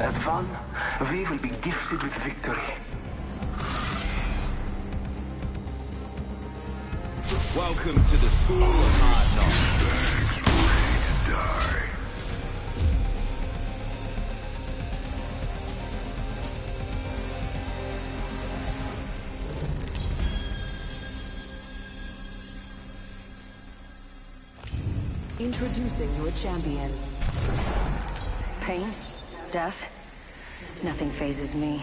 As one, we will be gifted with victory. Welcome to the School of Hard Knocks. Introducing your champion. Pain? Death? Nothing fazes me.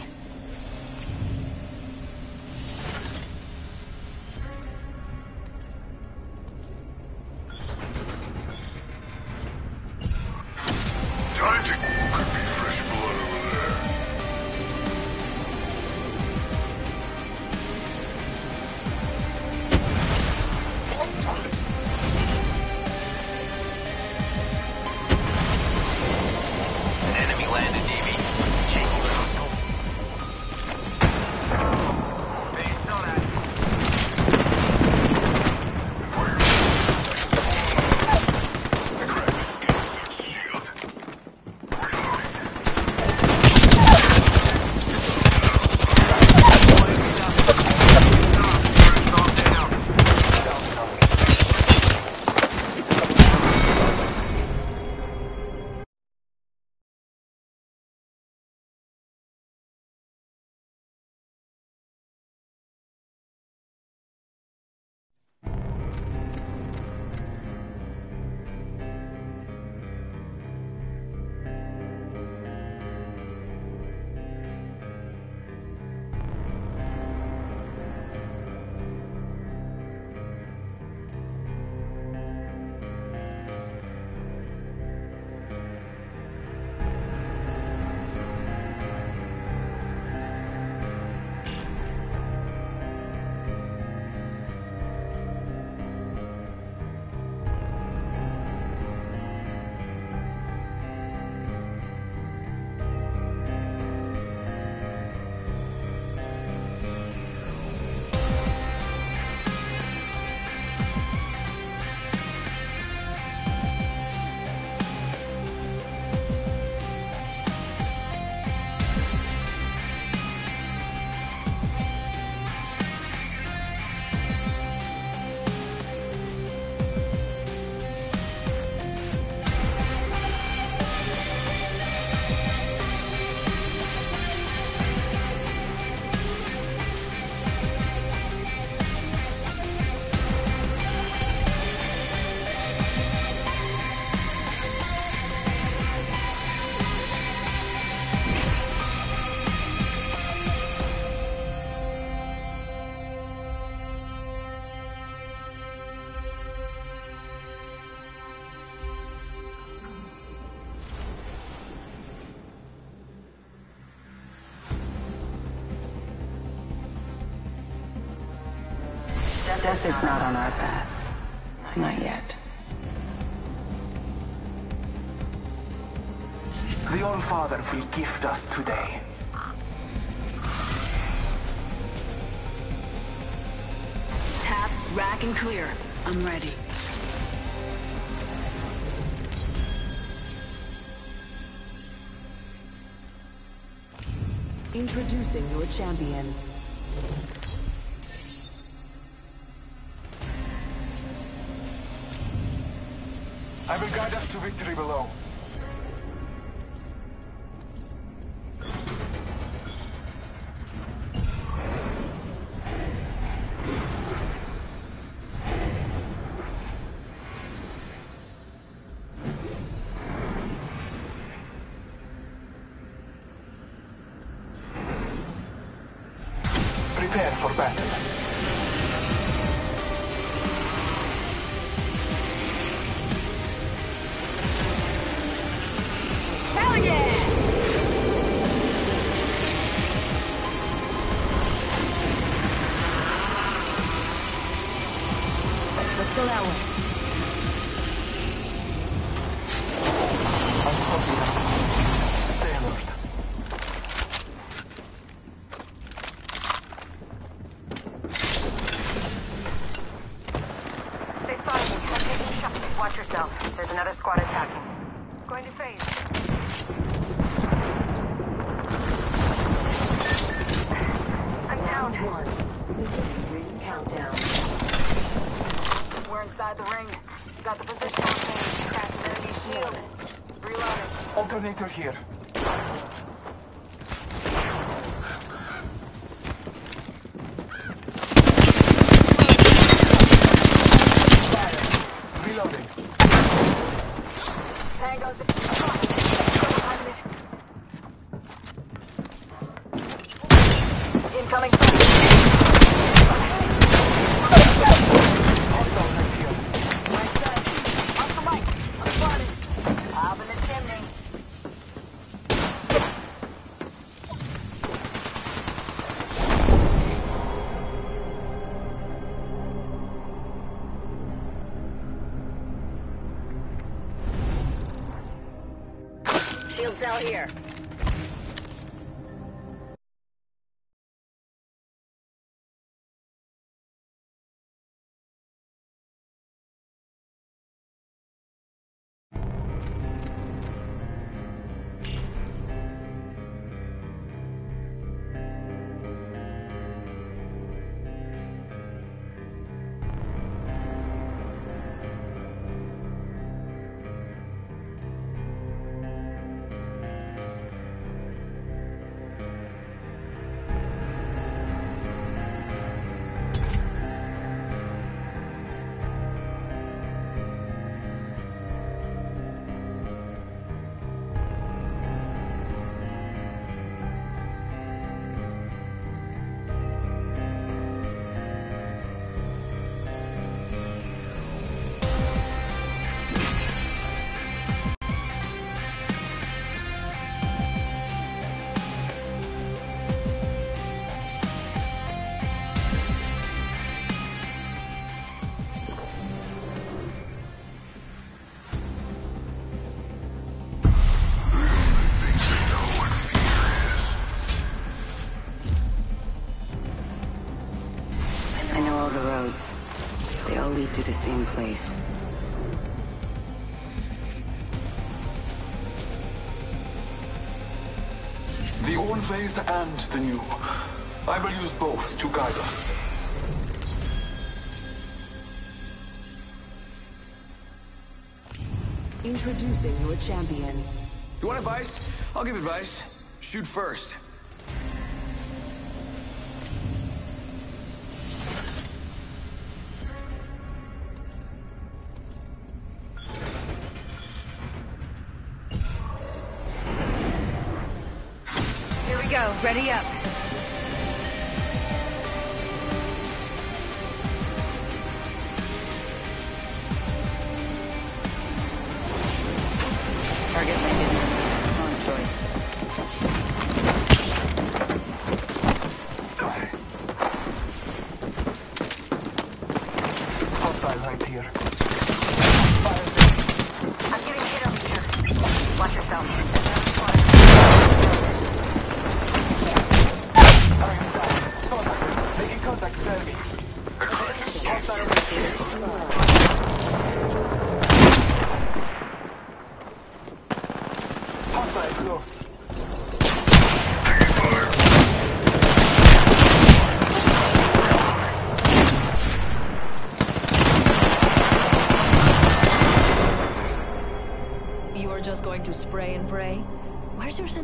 Death is not on our path. Not yet. The All-Father will gift us today. Tap, rack, and clear. I'm ready. Introducing your champion. Below. place. The old phase and the new. I will use both to guide us. Introducing your champion. You want advice? I'll give advice. Shoot first. Ready up.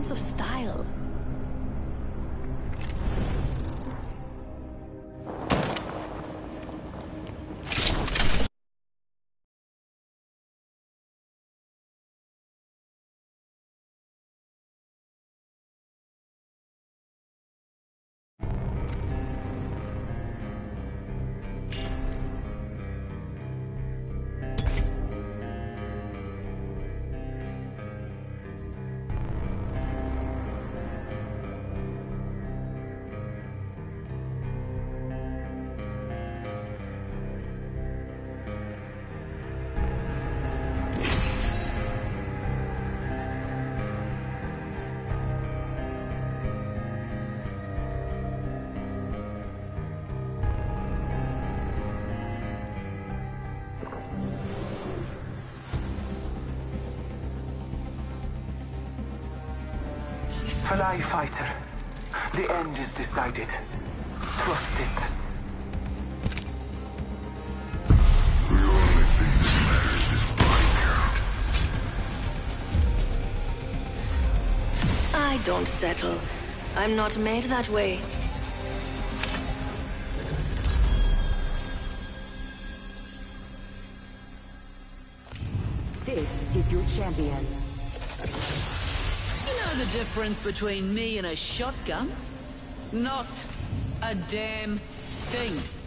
sense of style. Fly fighter. The end is decided. Trust it. The only thing that matters is body count. I don't settle. I'm not made that way. This is your champion. The difference between me and a shotgun? Not a damn thing.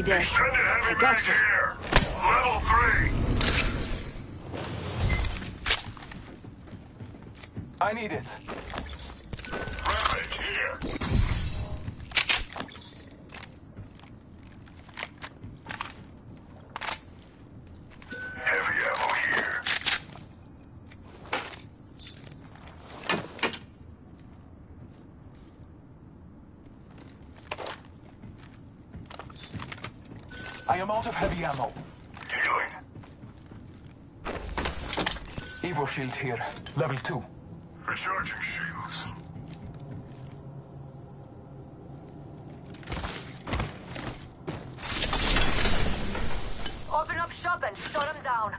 I got you. Level three. I need it. shield here. Level 2. Recharging shields. Open up shop and shut them down.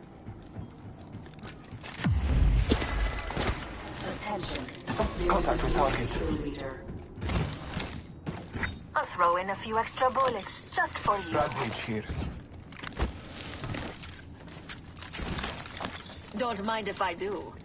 Attention. Contact with target. I'll throw in a few extra bullets, just for you. Rampage here. don't mind if I do.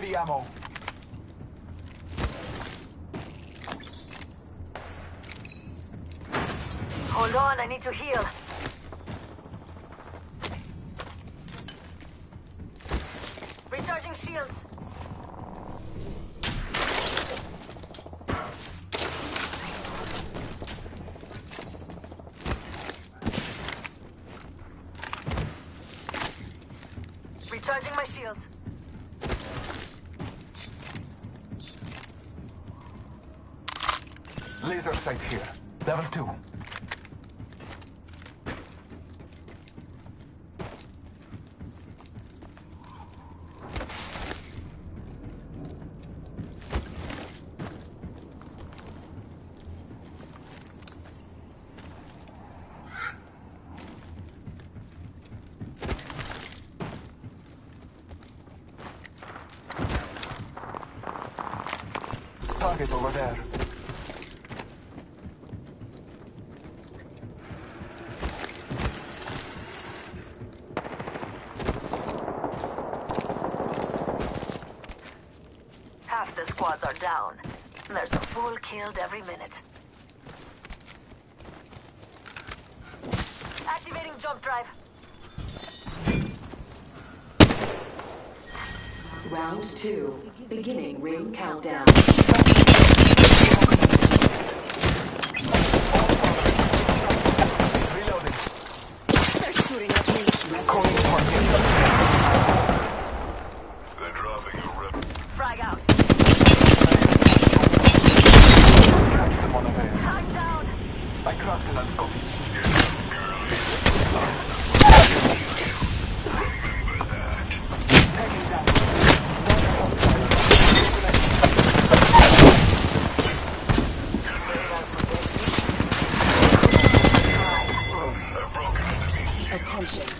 heavy ammo. Hold on, I need to heal. sites here. Level 2. guards are down. There's a fool killed every minute. Activating jump drive. Round two. Beginning ring countdown. Thompson.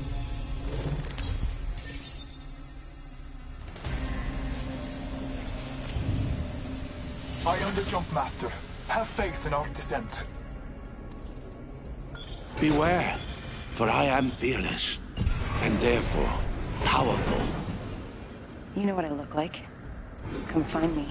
Jumpmaster. Have faith in our descent. Beware, for I am fearless, and therefore powerful. You know what I look like. Come find me.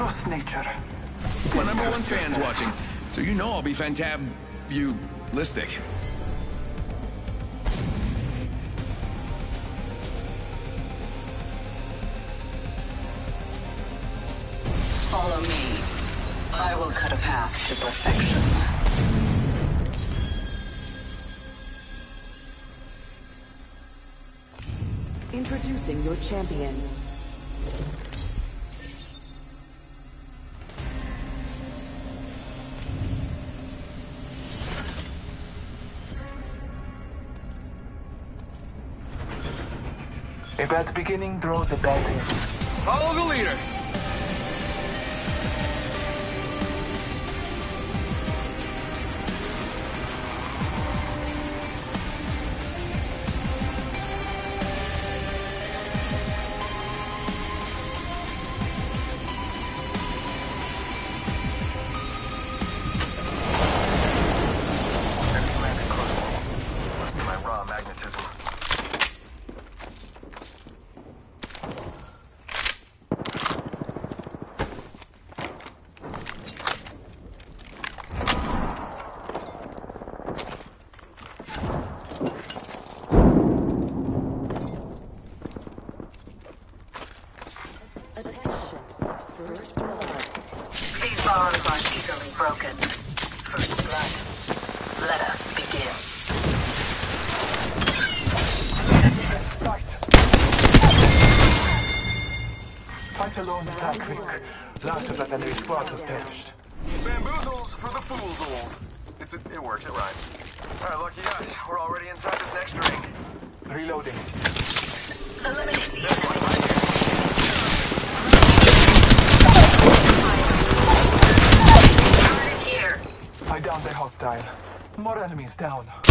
Trust nature. My number one fan's watching, so you know I'll be fantab... you... listic. Follow me. I will cut a path to perfection. Introducing your champion. Bad beginning draws a bad end. Follow the leader! Enemies down.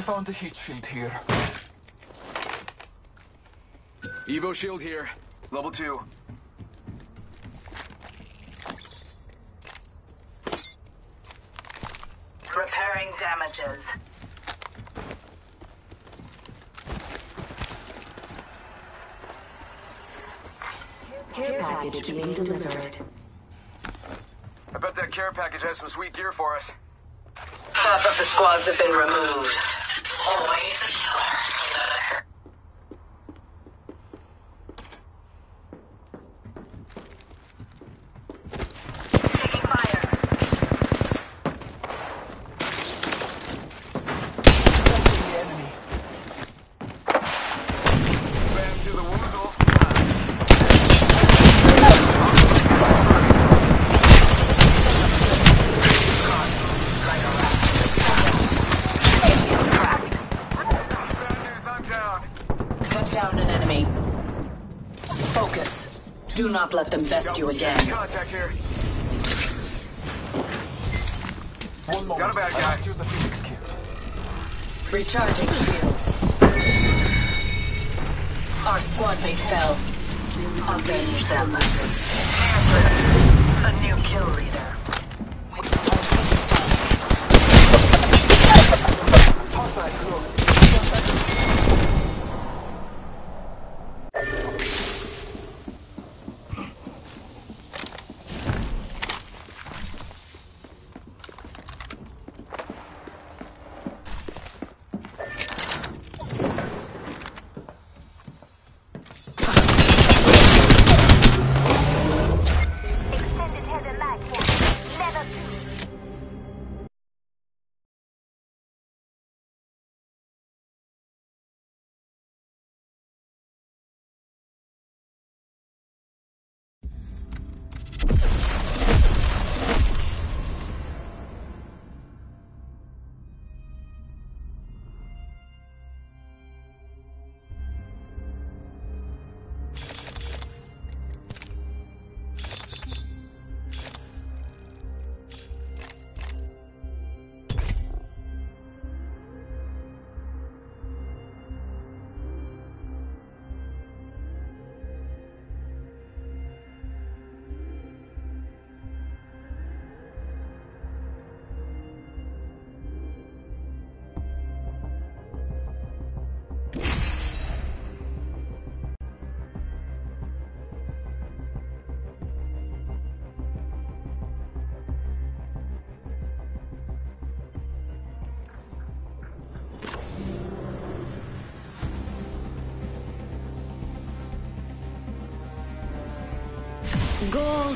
I found a heat shield here. Evo shield here. Level two. Repairing damages. Care package being delivered. I bet that care package has some sweet gear for us. Half of the squads have been removed. Always a killer. Taking fire. The enemy. Bam to the woozle. Cracked. Bad news, I'm down. Cut down an enemy. Focus. Do not let them best you again. Contact here. One moment. Got a bad guy. use a Phoenix kit. Recharging shields. Our squad mate fell. Avenge them. A new kill leader.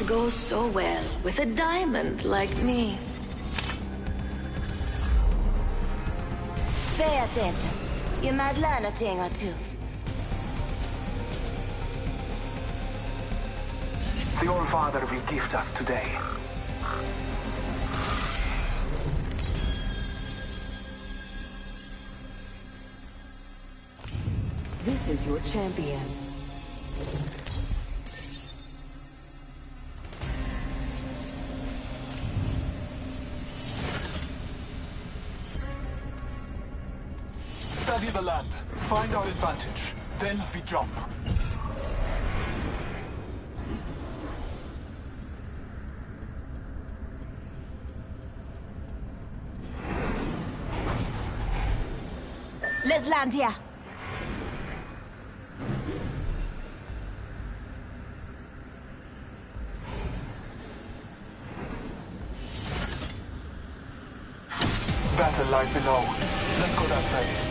Gold goes so well with a diamond like me. Pay attention. You might learn a thing or two. The All Father will gift us today. This is your champion. Our advantage. Then we jump. Let's land here. Battle lies below. Let's go that way.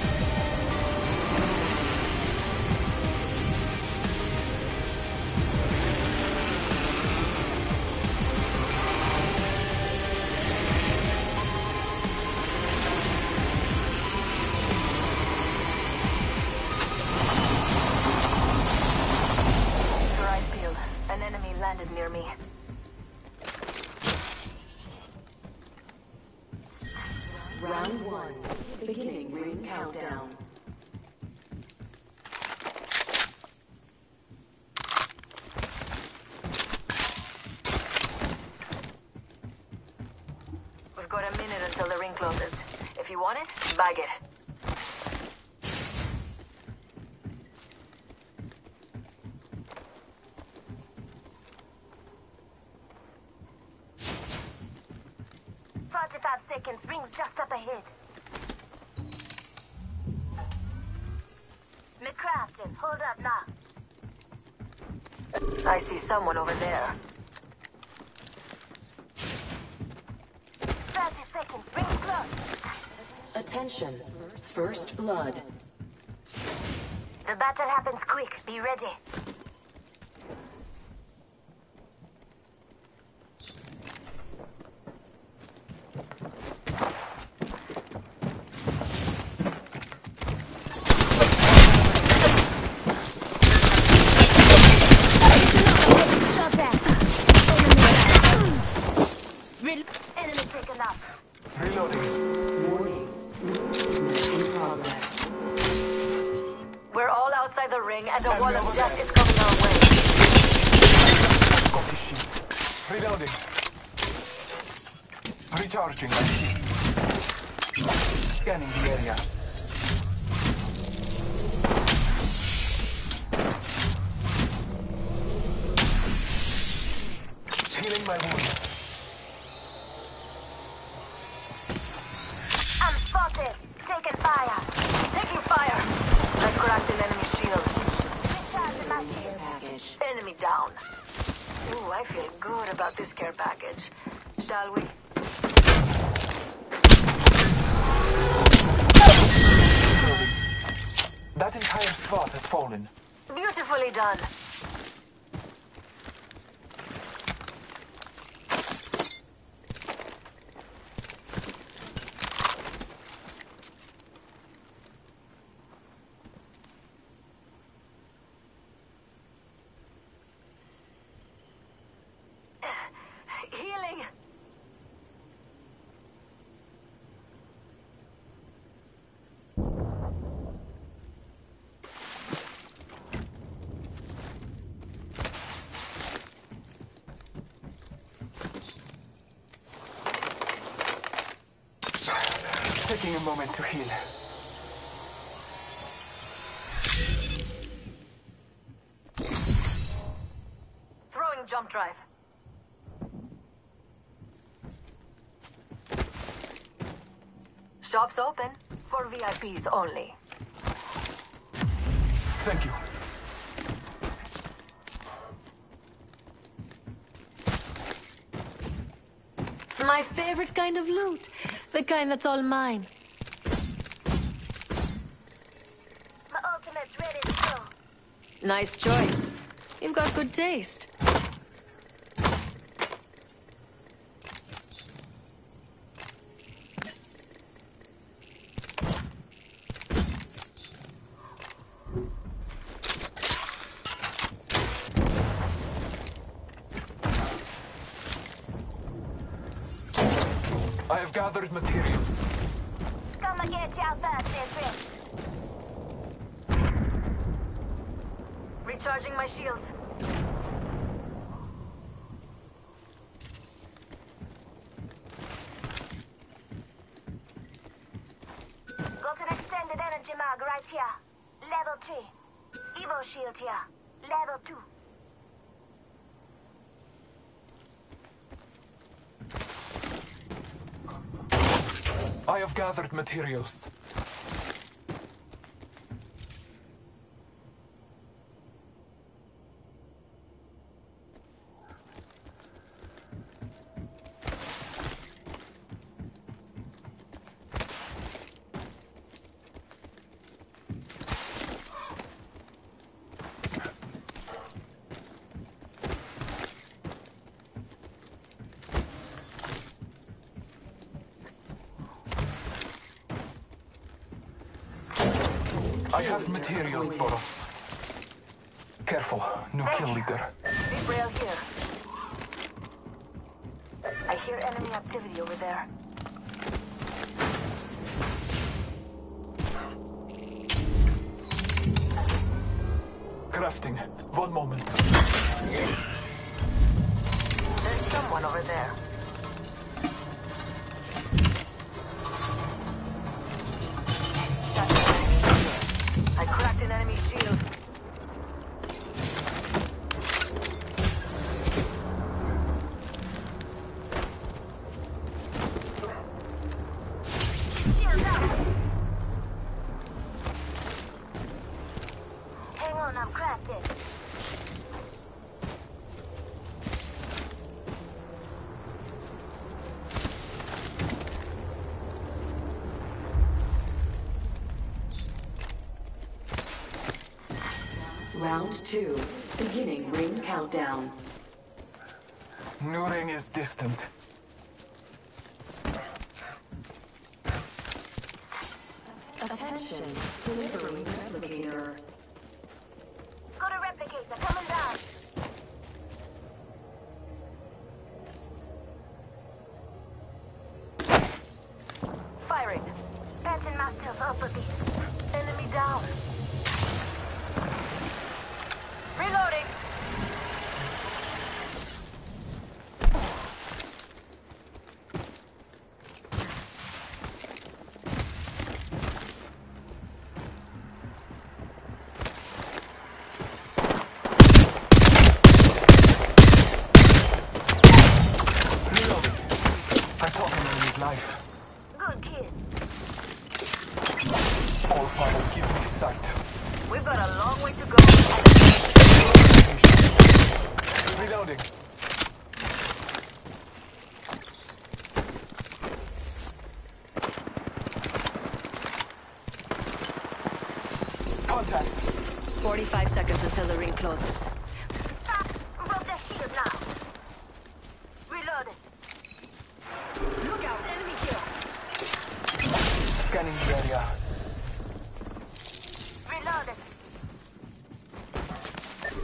Someone over there. Thirty seconds. Ring's close. Attention. First blood. The battle happens quick. Be ready. Moment to heal. Throwing jump drive. Shops open for VIPs only. Thank you. My favorite kind of loot. The kind that's all mine. Nice choice. You've got good taste. I have gathered materials. Come and get your first, dear friend. Recharging my shields. Got an extended energy mag right here. Level 3. Evo shield here. Level 2. I have gathered materials. I have materials for us. Careful, new kill leader. Deep rail here. I hear enemy activity over there. Crafting. One moment. There's someone over there. Distant. Attention. Delivering replicator. Got a replicator coming down. Firing. Patching myself up a bit. Enemy down. Reloading. Reloading. I took an enemy's life. Good kid. All Father, give me sight. We've got a long way to go. Reloading. Contact. 45 seconds until the ring closes. Stop. Broke the shield now. Reloading. Look out. Enemy here. Scanning the area. Reloading.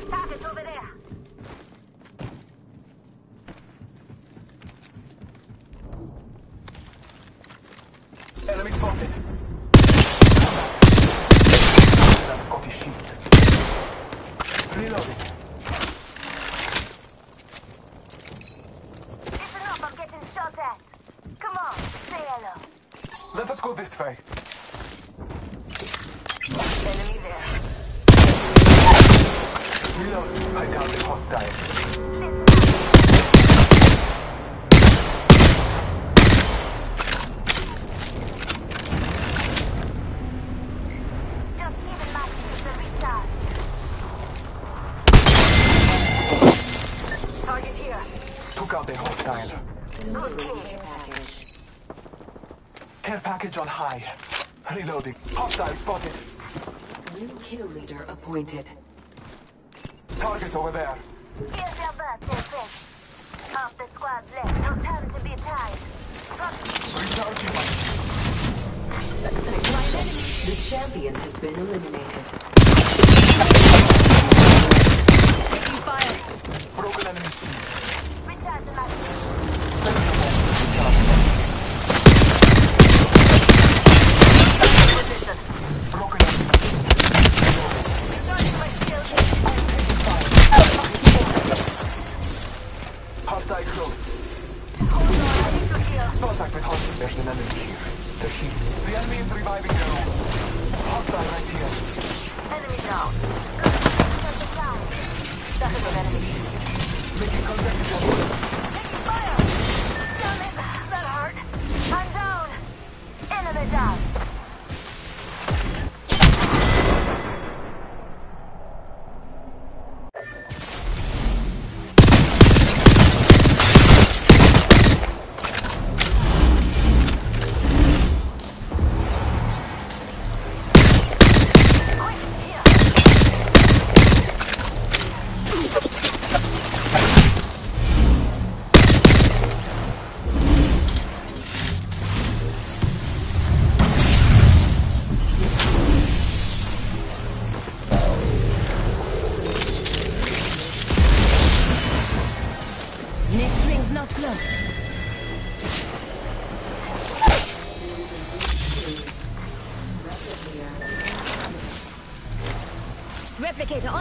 Target over there. Enemy spotted. That's Scottish shield. Reloading. Listen up. I'm getting shot at. Come on. Say hello. Let package on high. Reloading. Hostile spotted. New kill leader appointed. Target over there. Here's your birthday present. Half the squad's left. No time to be tied. Recharging my The champion has been eliminated. Replicator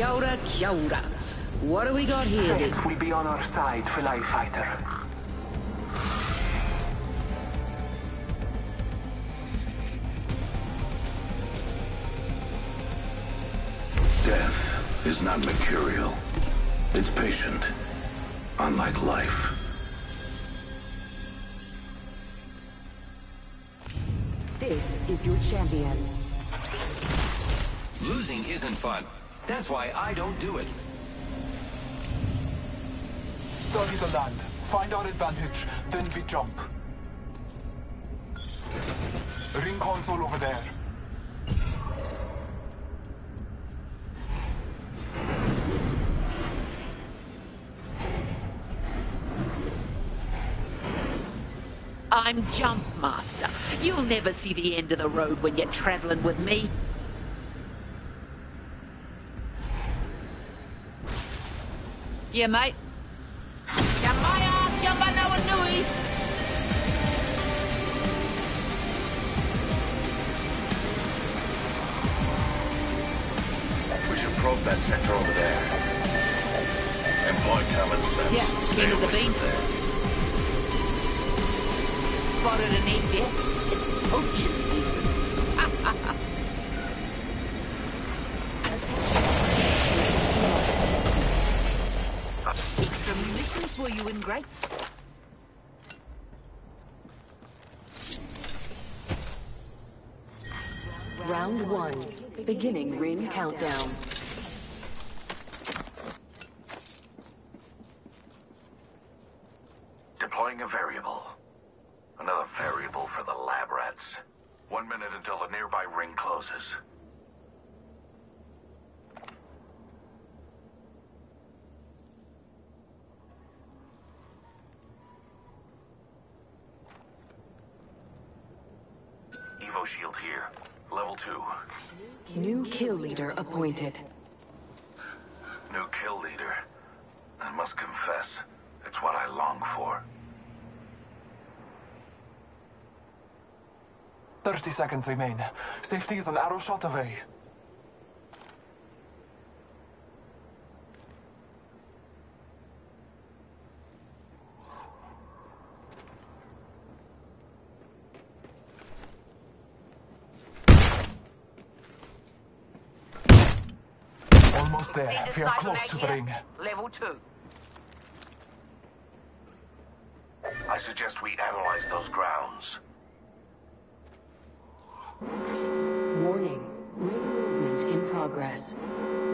kia ora, kia ora. What do we got here then? Fate will be on our side, Fly Fighter. Death is not mercurial. It's patient. Unlike life. This is your champion. Losing isn't fun. That's why I don't do it. Study the land. Find our advantage. Then we jump. Ring console over there. I'm Jump Master. You'll never see the end of the road when you're traveling with me. Yeah, mate. Yamaya, Yamana Nui. We should probe that sector over there. Employ common sense. Yeah, Stay keen as a away bean. there. Spotted an egg yet? It's poaching season. for you ingrates. Round one. Beginning ring countdown. Deploying a variable. Another variable for the lab rats. One minute until the nearby ring closes. Evo shield here. Level 2. New kill leader appointed. New kill leader. I must confess, it's what I long for. 30 seconds remain. Safety is an arrow shot away. Almost there. We are close to the ring. Level two. I suggest we analyze those grounds. Warning. Ring movement in progress.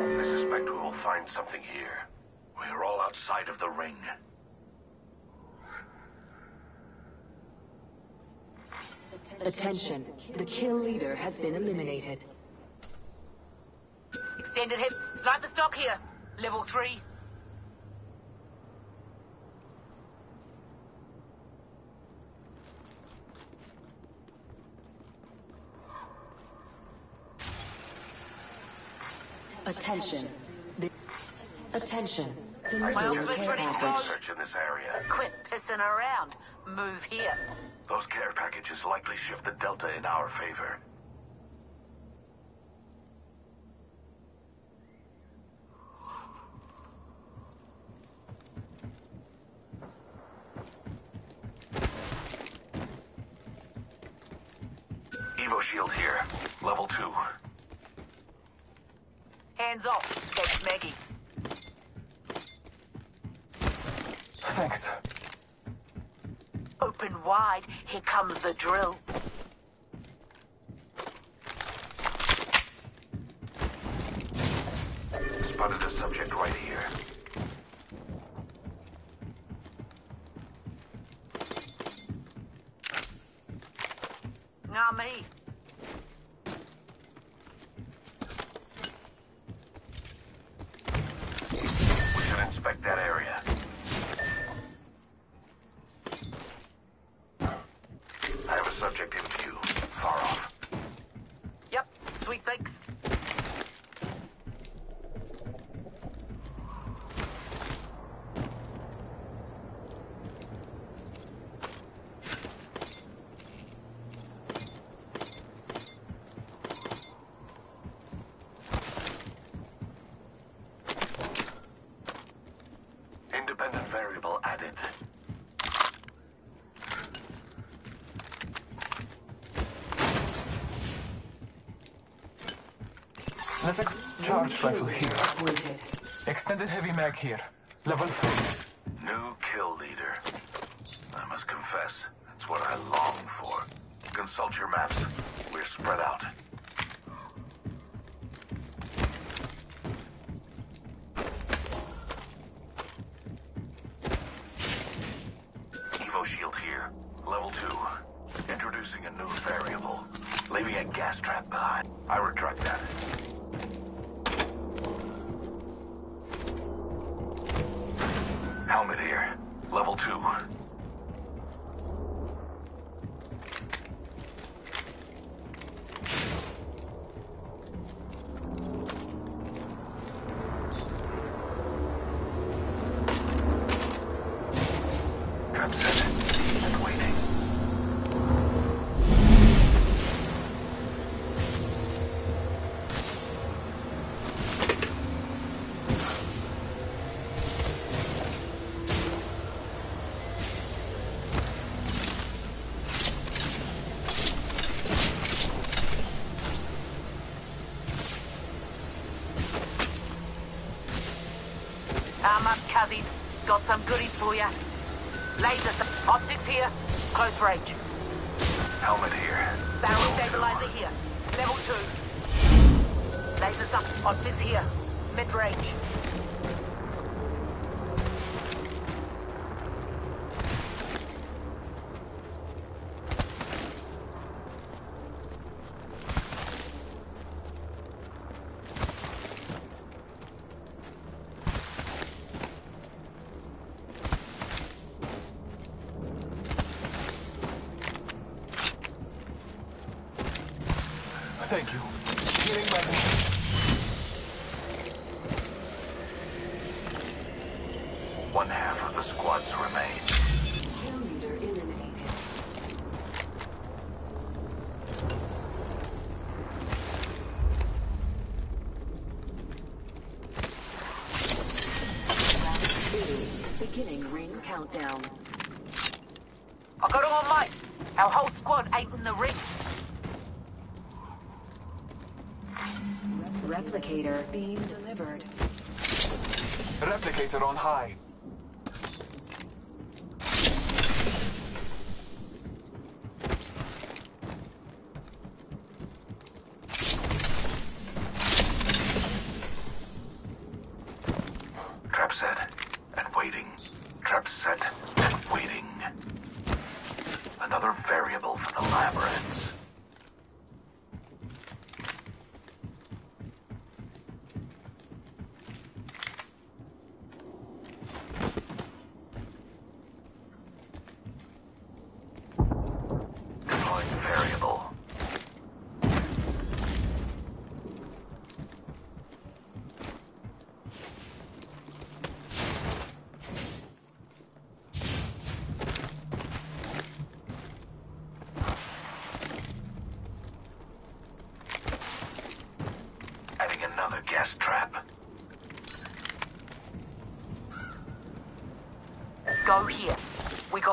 I suspect we will find something here. We are all outside of the ring. Attention. The kill leader has been eliminated. Extended hip. Sniper stock here. Level three. Attention. The- Attention. I Delivering suggest care we package. search in this area. Quit pissing around. Move here. Those care packages likely shift the delta in our favor. Evo shield here. Level 2. Hands off. That's Maggie. Thanks. Open wide. Here comes the drill. Spotted a subject right here. Not me. We should inspect that area. I have a subject in view. Far off. Yep. Sweet thanks. Independent variable added. Charge rifle here. Extended heavy mag here. Level 3. One half of the squads remain. Beginning ring countdown. I got all might. Our whole squad ate in the ring. Replicator beam delivered. Replicator on high.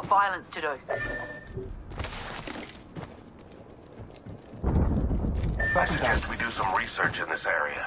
got violence to do. Suggest we do some research in this area.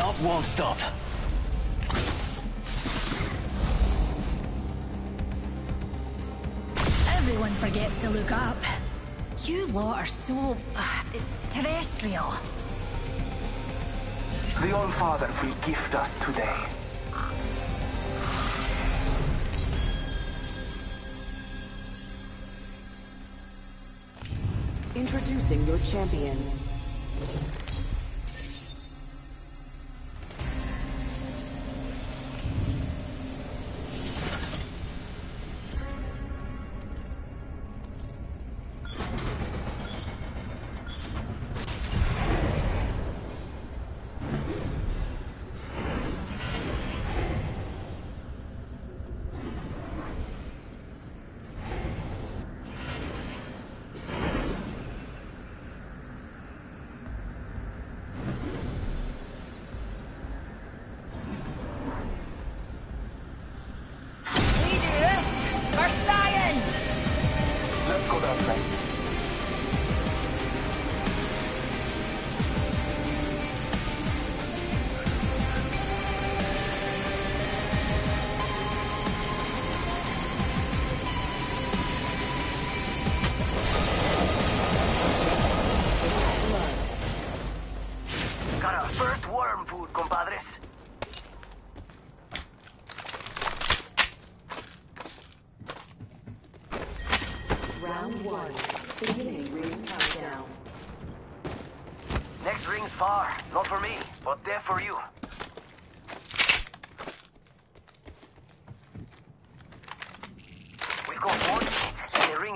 Stop, won't stop. Everyone forgets to look up. You lot are so uh, terrestrial. The All-Father will gift us today. Introducing your champion.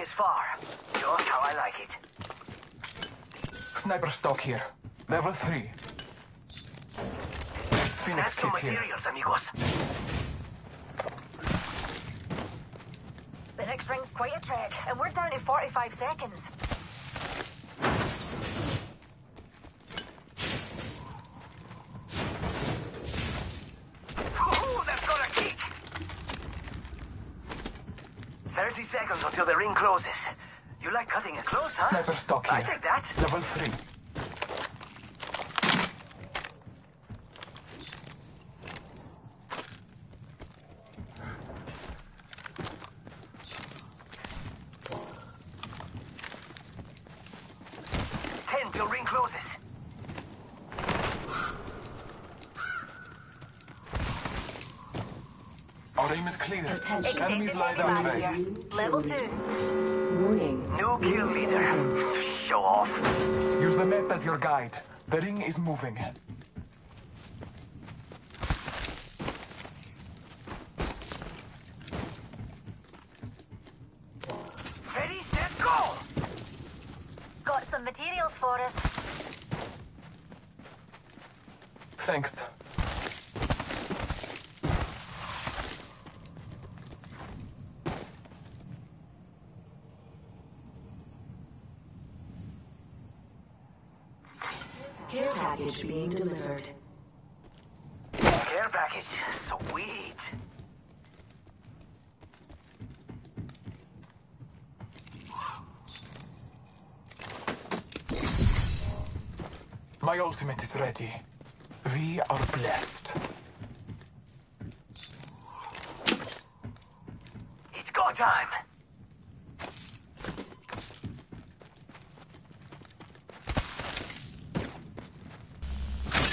Is far. Just how I like it. Sniper stock here. Level 3. Phoenix That's some kit here. amigos. The next ring's quite a trek, and we're down to 45 seconds. Ooh, that's got a kick. 30 seconds until the ring closes. You like cutting it close, huh? Sniper stock here. I take that. Level 3. Ten till ring closes. Our aim is clear. Attention. Enemies lie that way. Level 2. The map as your guide. The ring is moving. Ready, set, go! Got some materials for us. Thanks. Care package being delivered. Care package. Sweet. My ultimate is ready. We are blessed. It's go time.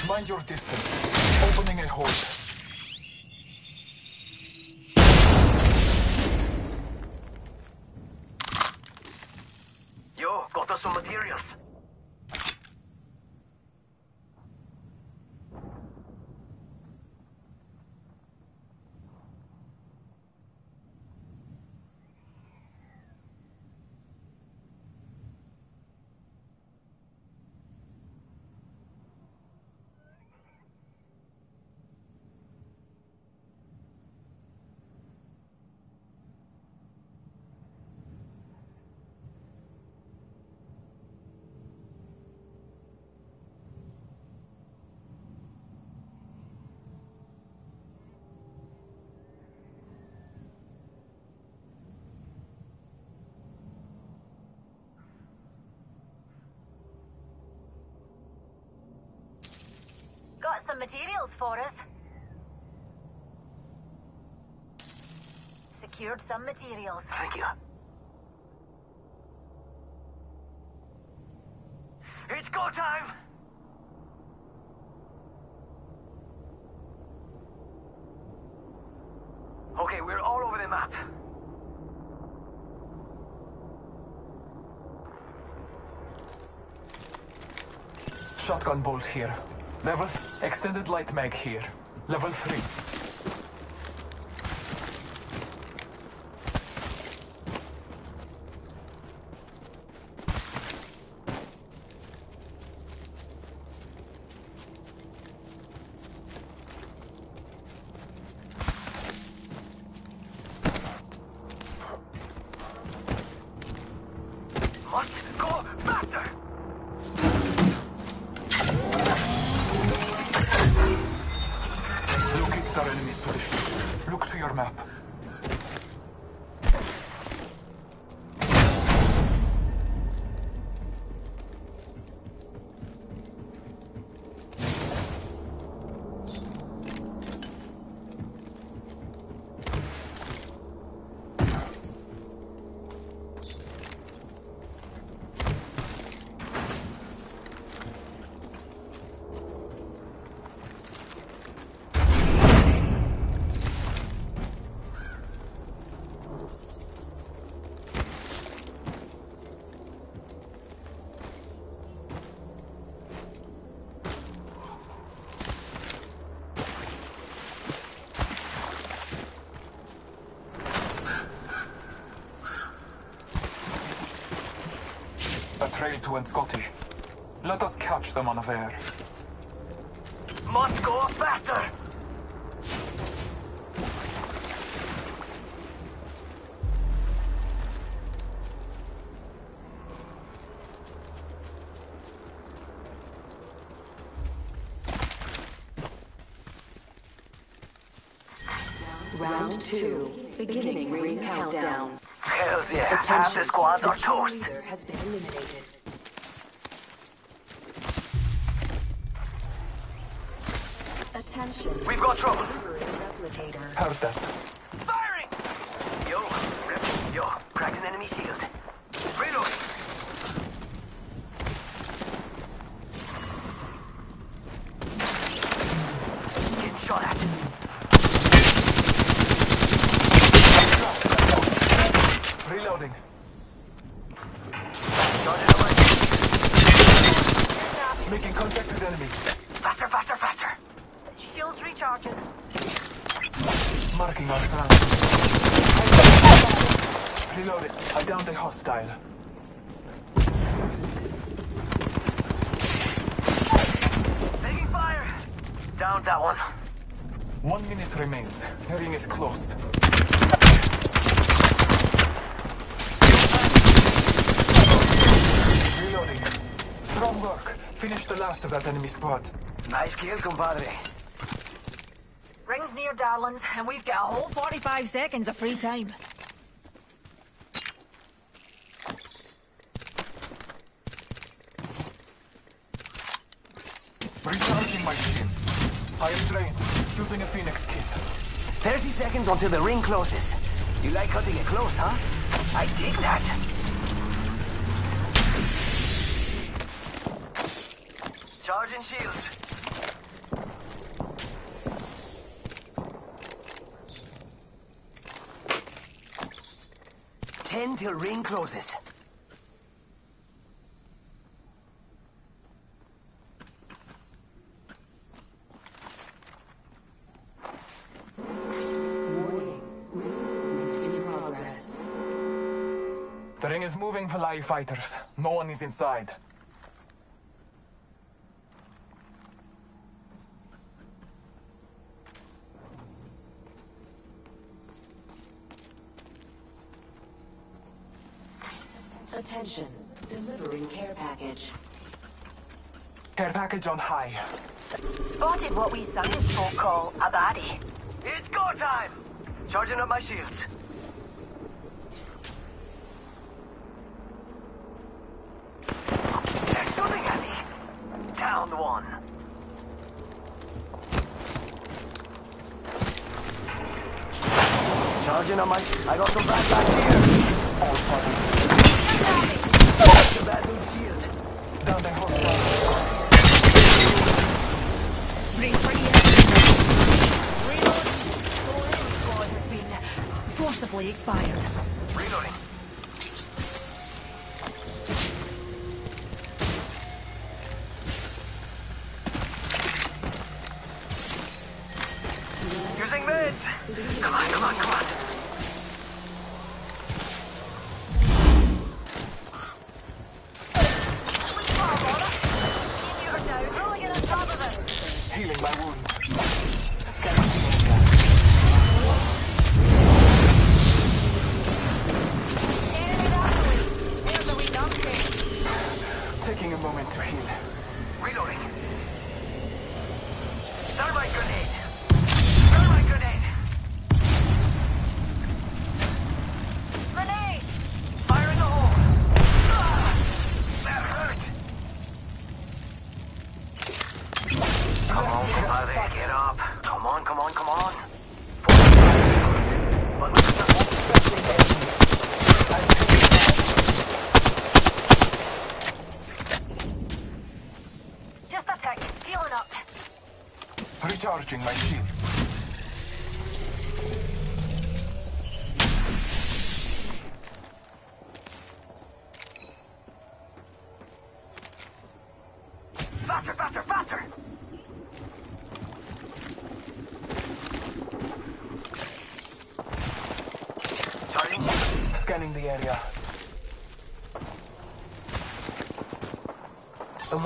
Mind your distance. Opening a hole. Yo, got us some materials. some materials for us. Secured some materials. Thank you. It's go time! Okay, we're all over the map. Shotgun bolt here. Level extended light mag here. Level 3. Trail to Enscotti. Let us catch them unaware. Must go faster! Round two. Beginning ring countdown. Hells yeah, half the squads are toast. has been eliminated. Attention. We've got trouble. Replicator. Heard that. Firing! Yo, rip, yo, cracked an enemy shield. Reloading. Getting shot at. Reloading. Charging up my- Making contact with enemy. Faster, faster, faster. Shields recharging. Marking our surround. Reloaded. I downed a hostile. Taking fire. Down that one. One minute remains. The ring is close. Reloading. Strong work. Finish the last of that enemy squad. Nice kill, compadre. Rings near, darlings, and we've got a whole 45 seconds of free time. Recharging my shields. I am drained. Using a Phoenix kit. 30 seconds until the ring closes. You like cutting it close, huh? I dig that. Charging shields. Ten till ring closes. Warning. Ring movement in progress. The ring is moving for live fighters. No one is inside. Attention, delivering care package. Care package on high. Spotted what we science folk call a body. It's go time! Charging up my shields. They're shooting at me! Down one. Charging on my... I got some bad guys. Expired.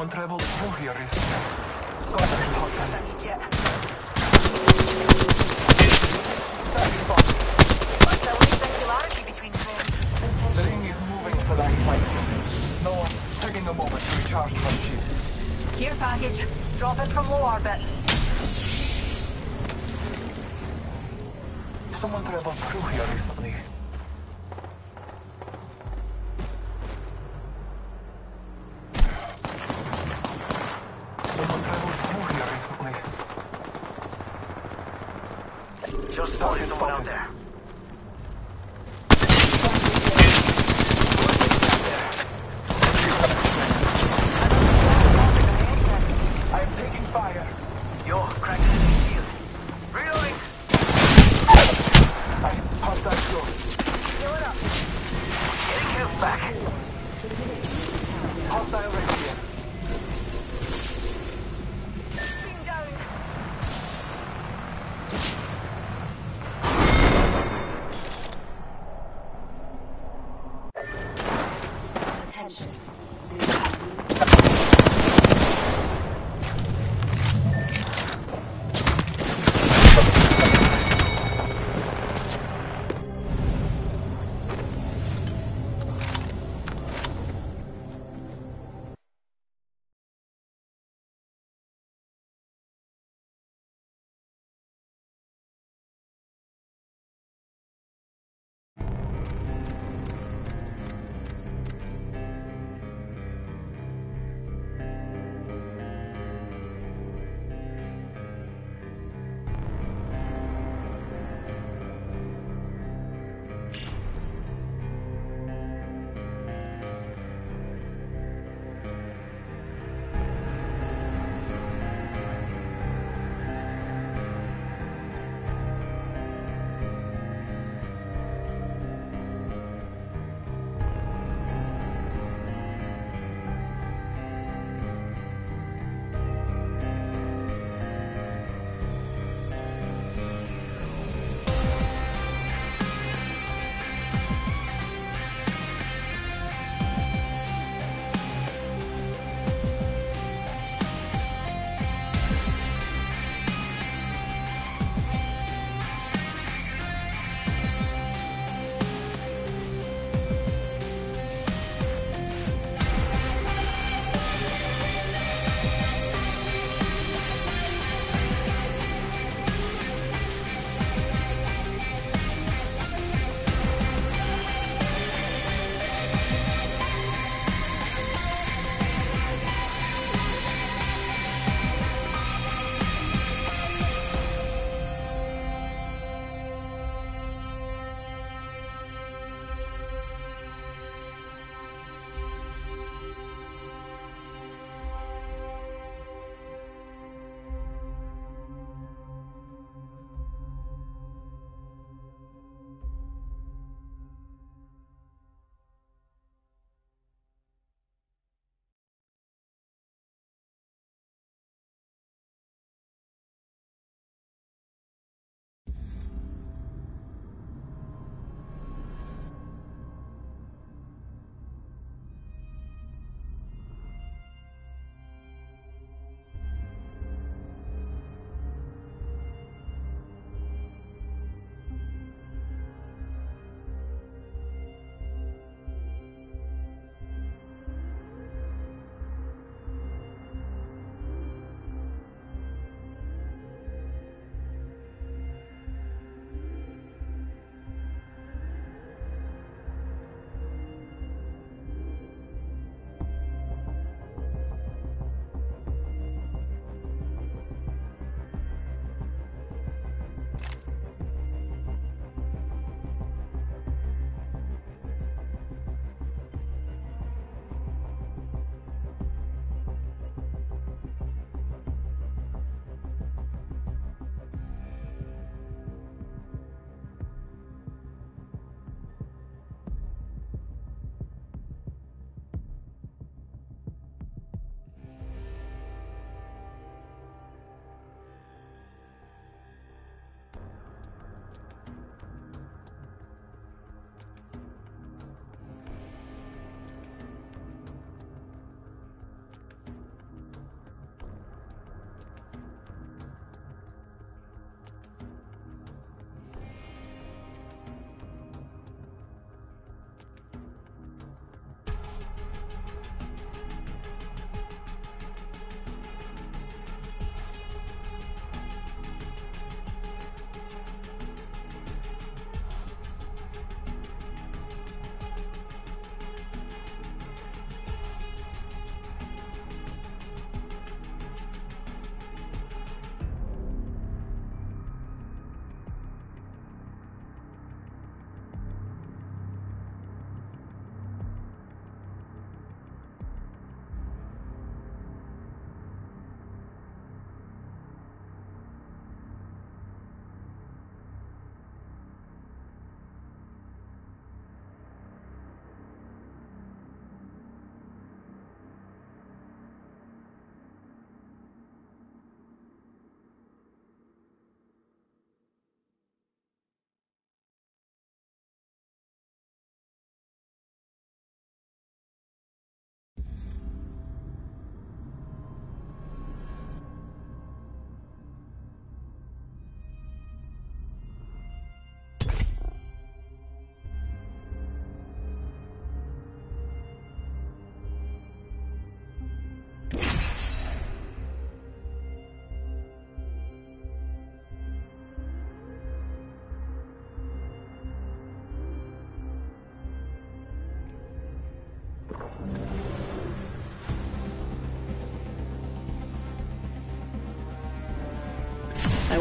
Someone traveled through here recently.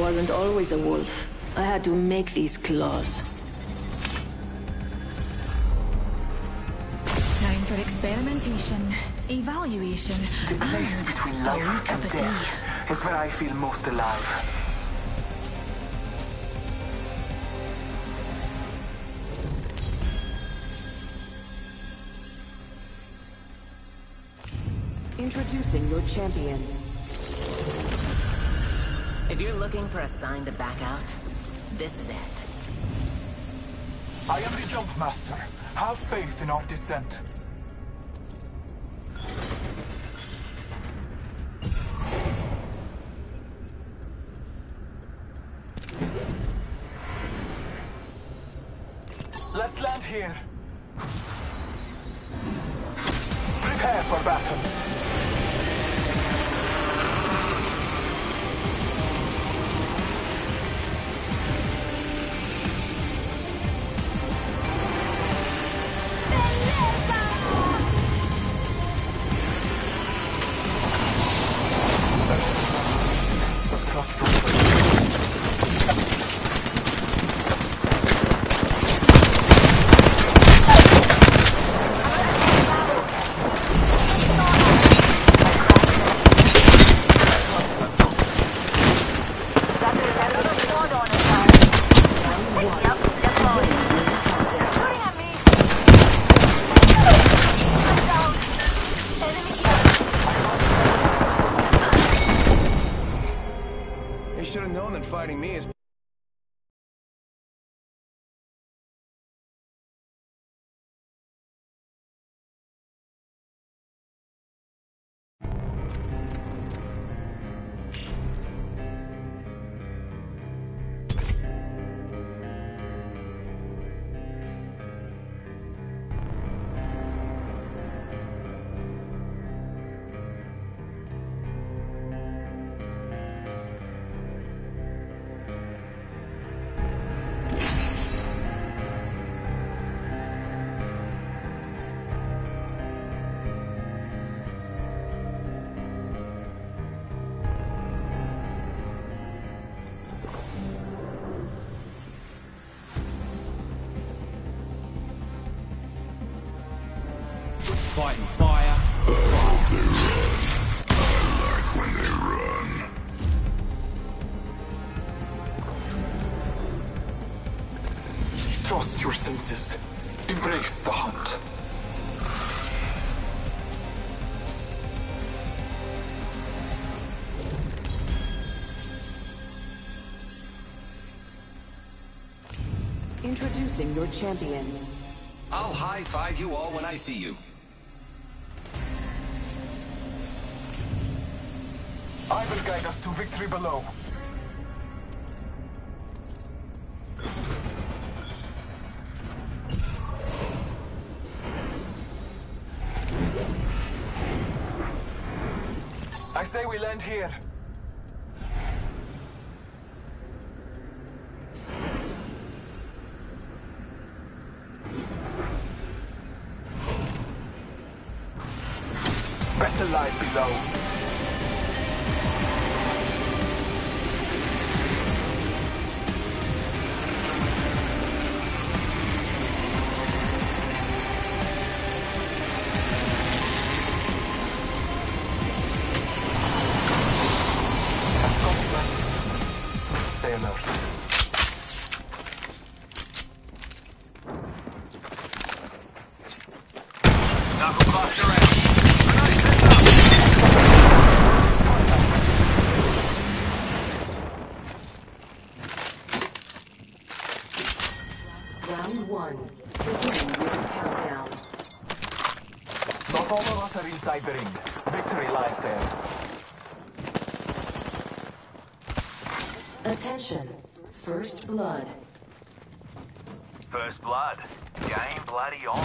Wasn't always a wolf. I had to make these claws. Time for experimentation, evaluation, The place and between a life and cup death is where I feel most alive. Introducing your champion. If you're looking for a sign to back out, this is it. I am the Jump Master. Have faith in our descent. Have known Trust senses. Embrace the hunt. Introducing your champion. I'll high five you all when I see you. I will guide us to victory below. Land here. Of us are inside the ring. Victory lies there. Attention. First blood. First blood. Game bloody on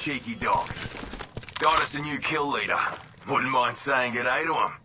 cheeky dog. Got us a new kill leader. Wouldn't mind saying good day to him.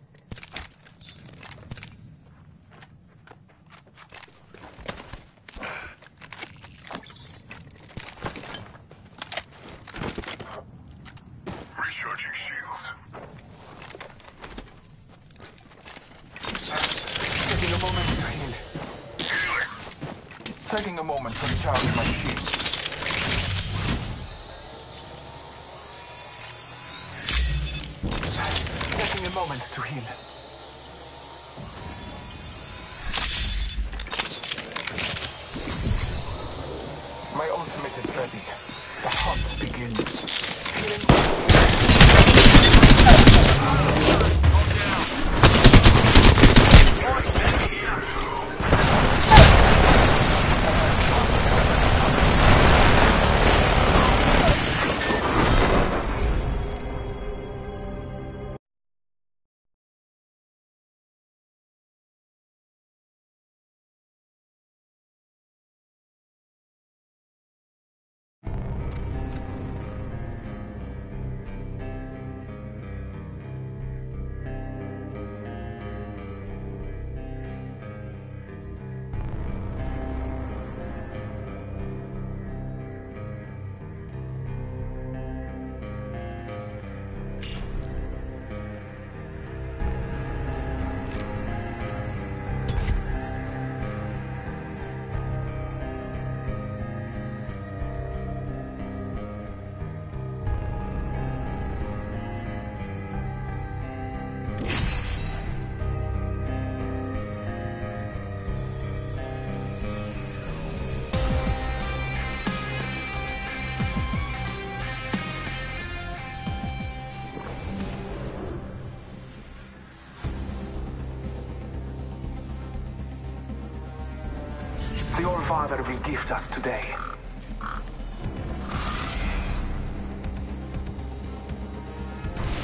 The All-Father will gift us today.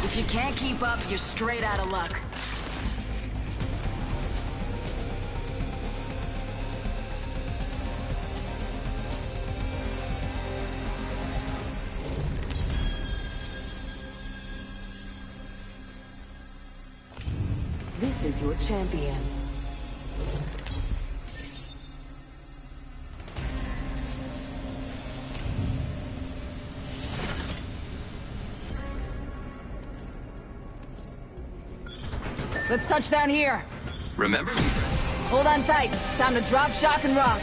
If you can't keep up, you're straight out of luck. This is your champion. Let's touch down here. Remember? Hold on tight. It's time to drop, shock, and rock.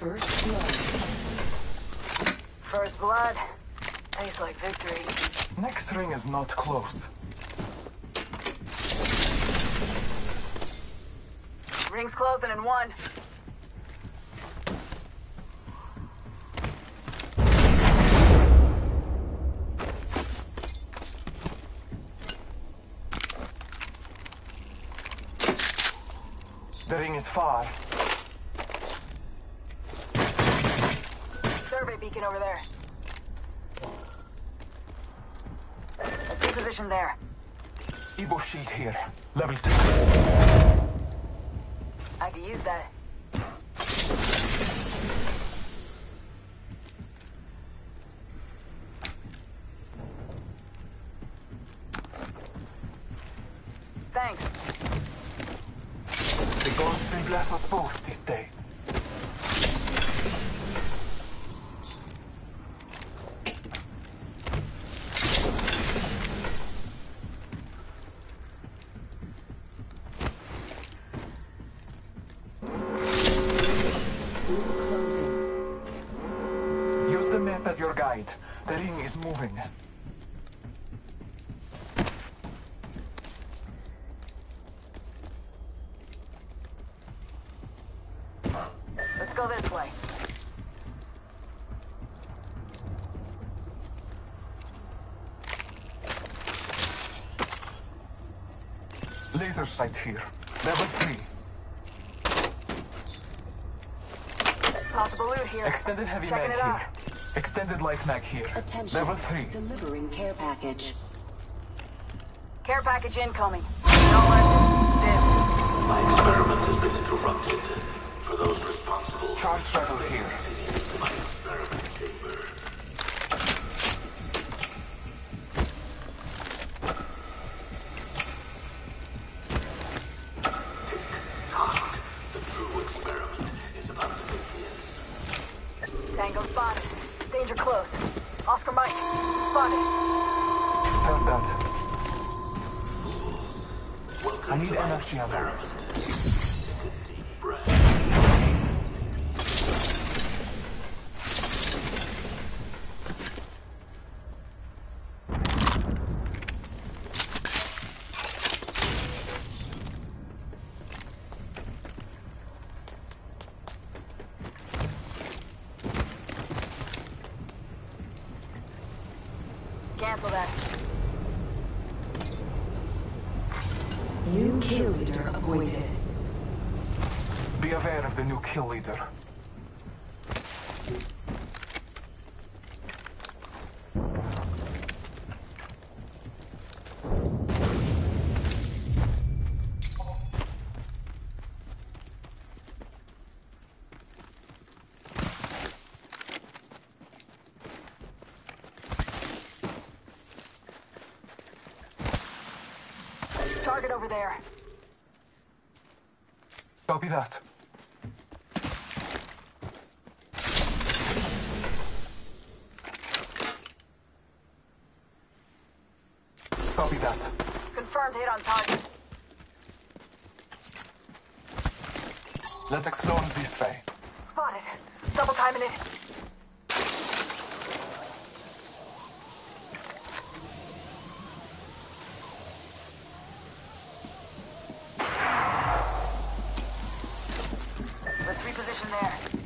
First blood. First blood. Tastes like victory. Next ring is not close. Ring's closing in one. The ring is far. Over there. Let's see position there. Evo shield here. Level 2. I could use that. The ring is moving. Let's go this way. Laser sight here. Level 3. Possible loot here. Extended heavy Checking mag it out. Here. Extended light mag here. Attention. Level 3. Delivering care package. Care package incoming. Don't let this. Dibs. My experiment has been interrupted. For those responsible, Charge shuttle here. Leader. Target over there. Copy that. Copy that. Confirmed hit on. Let's explore this way. Spotted. Double timing it. Let's reposition there.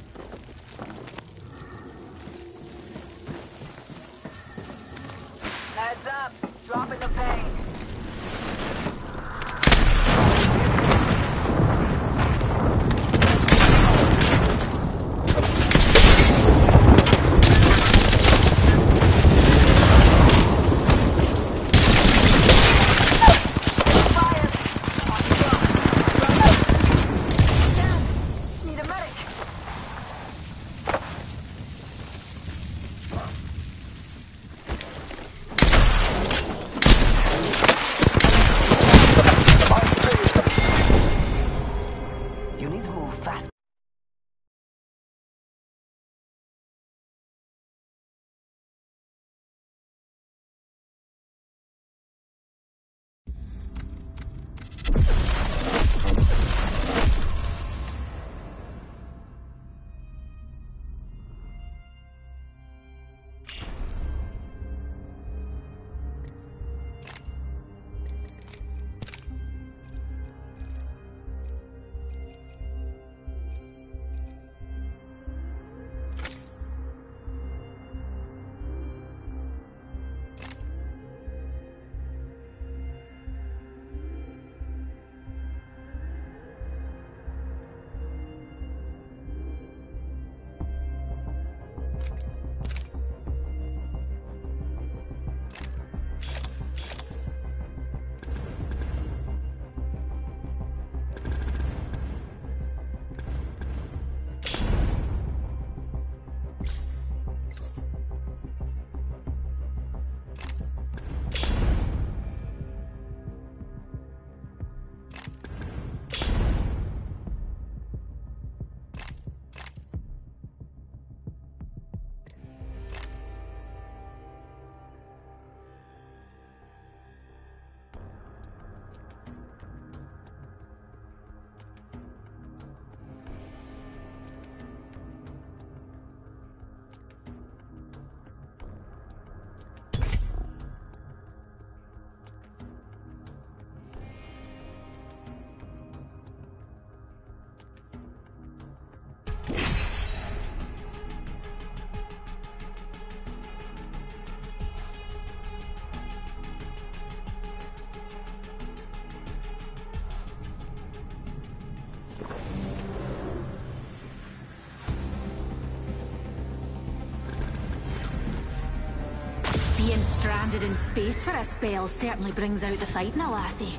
Stranded in space for a spell certainly brings out the fight in a lassie.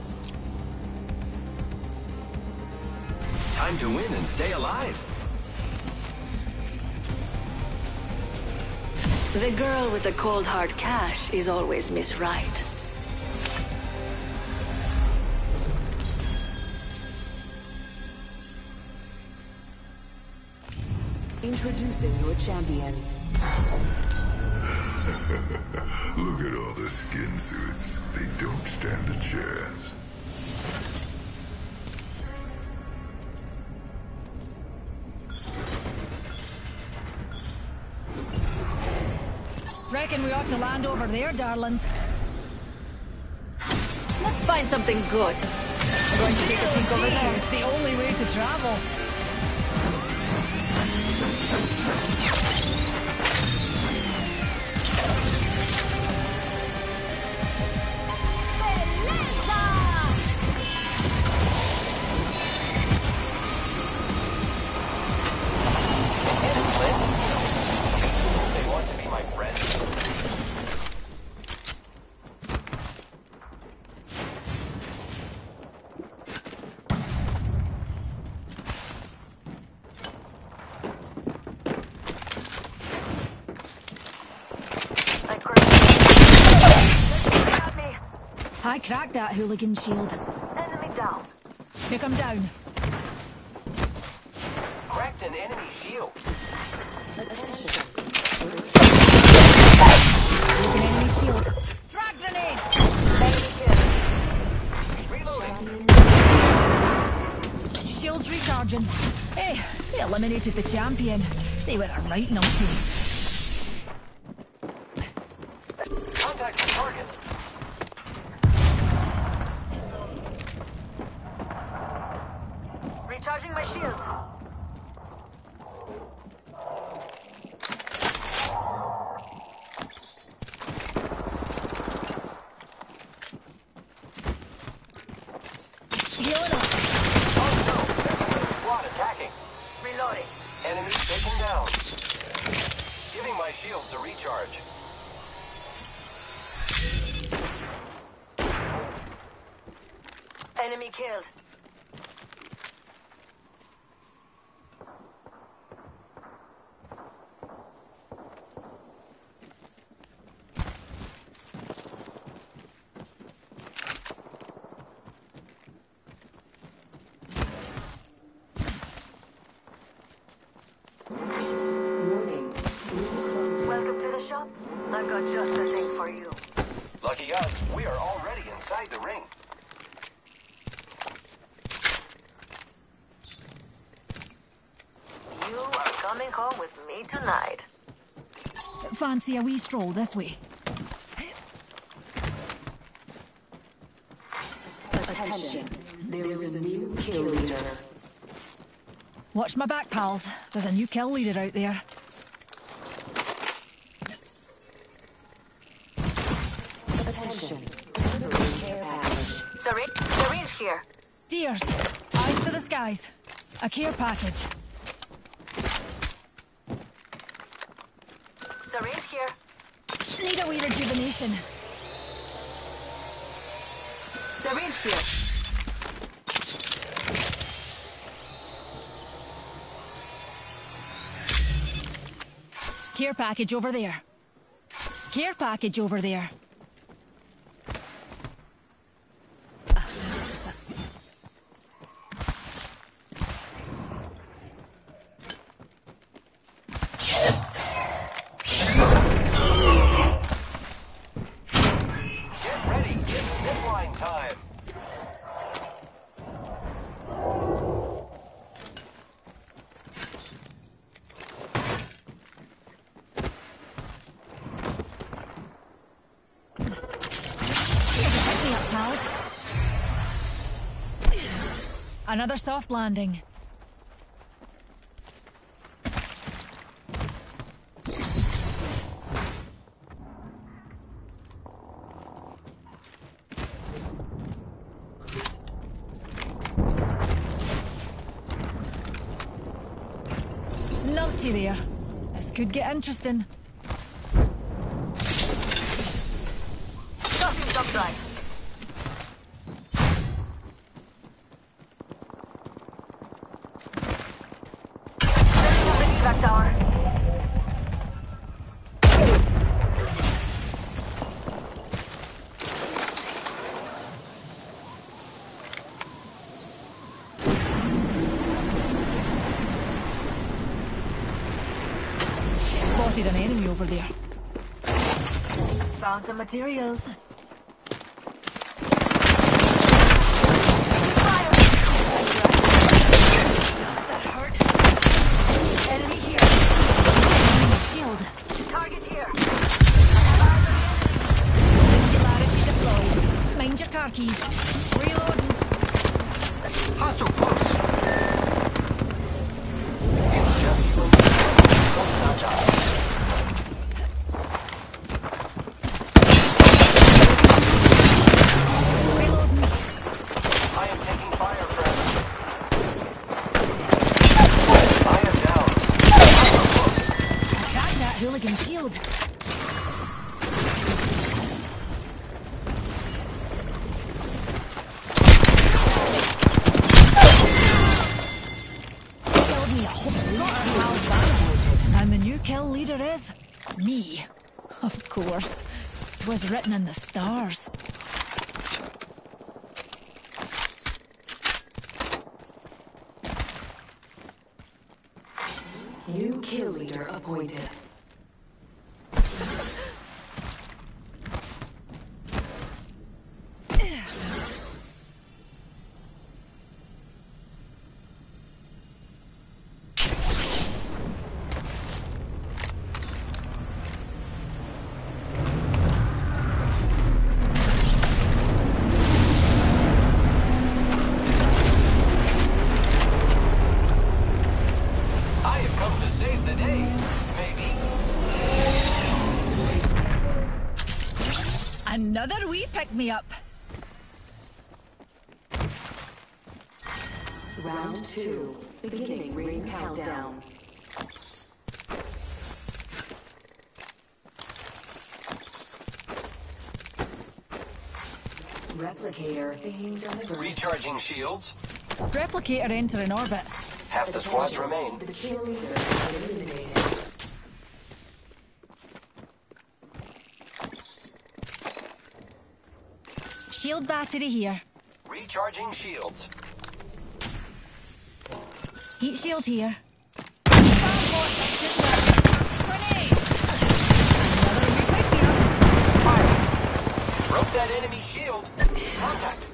Time to win and stay alive. The girl with the cold hard cash is always Miss Right. Introducing your champion. Look at all the skin suits. They don't stand a chance. Reckon we ought to land over there, darlings. Let's find something good. I'm Going to take a peek over there. It's the only way to travel. I cracked that hooligan shield. Enemy down. Took him down. Cracked an enemy shield. Broken enemy shield. Frag grenade! Shields recharging. Hey, they eliminated the champion. They were a right naughty. Contact the target. Recharging my shields. Healing up. Squad attacking. Reloading. Enemy taken down. Giving my shields a recharge. Enemy killed. Welcome to the shop. I've got just the thing for you. Lucky us, we are already inside the ring. You are coming home with me tonight. Fancy a wee stroll this way. Attention. There is a new kill leader. Watch my back, pals. There's a new kill leader out there. Attention. Care package. Syringe, syringe here. Deers, eyes to the skies. A care package. Syringe here. Need a wee rejuvenation. Syringe here. Care package over there. Care package over there. Another soft landing. There. This could get interesting. materials. written in the stars. New kill leader appointed. me up. Round two, beginning ring countdown. Replicator being delivered. Recharging shields. Replicator entering orbit. Half the squads remain. The battery here. Recharging shields. Heat shield here. Broke that enemy shield. Contact.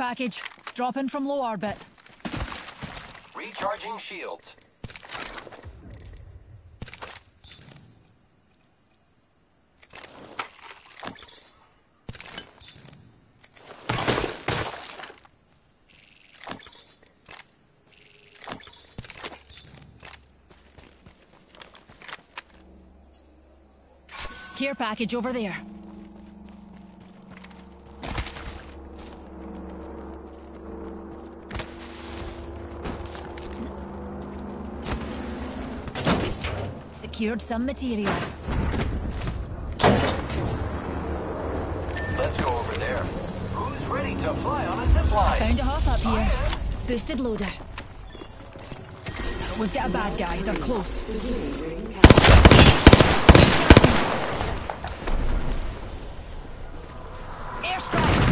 package. dropping from low orbit. Recharging shields. Care package over there. secured some materials. Let's go over there. Who's ready to fly on a zipline? Found a hop up here. Boosted loader. We've got a bad guy. They're close. Airstrike!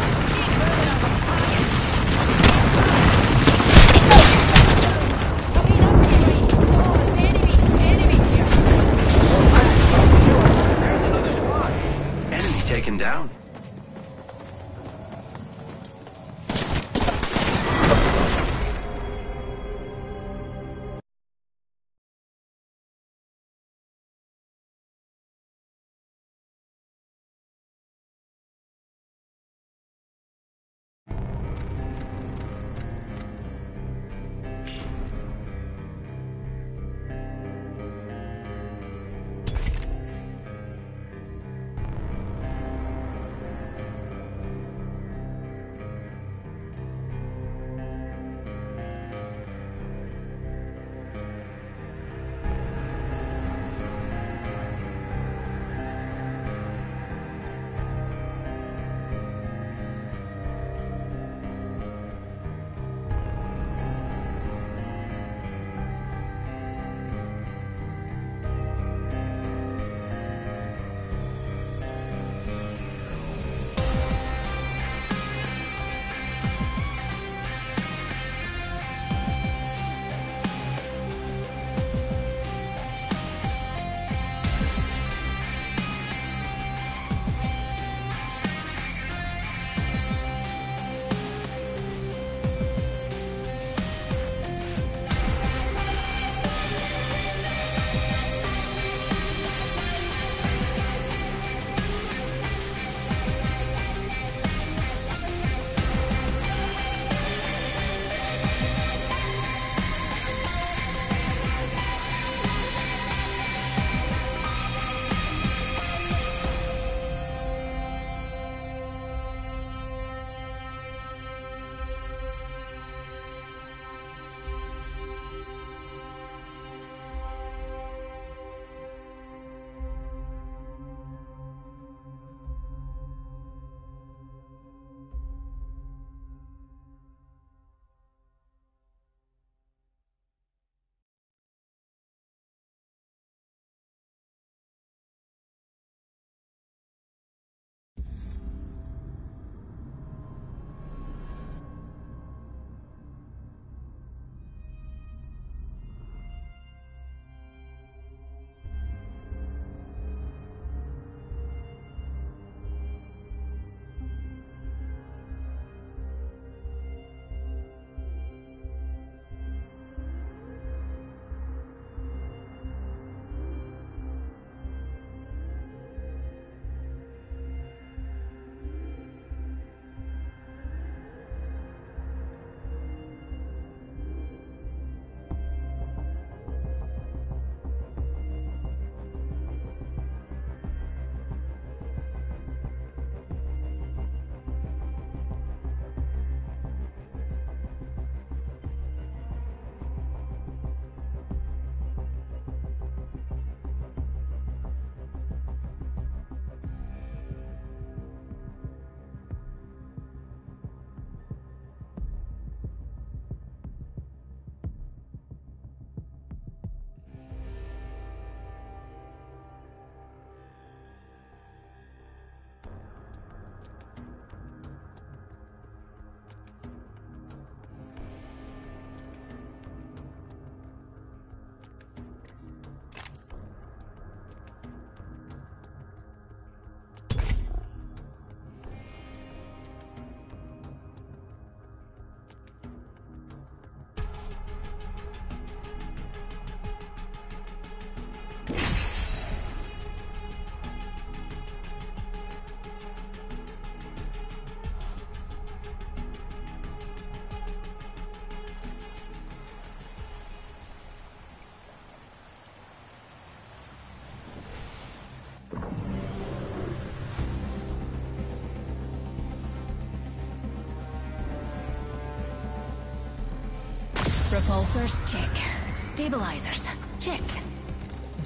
Repulsors, check. Stabilizers, check.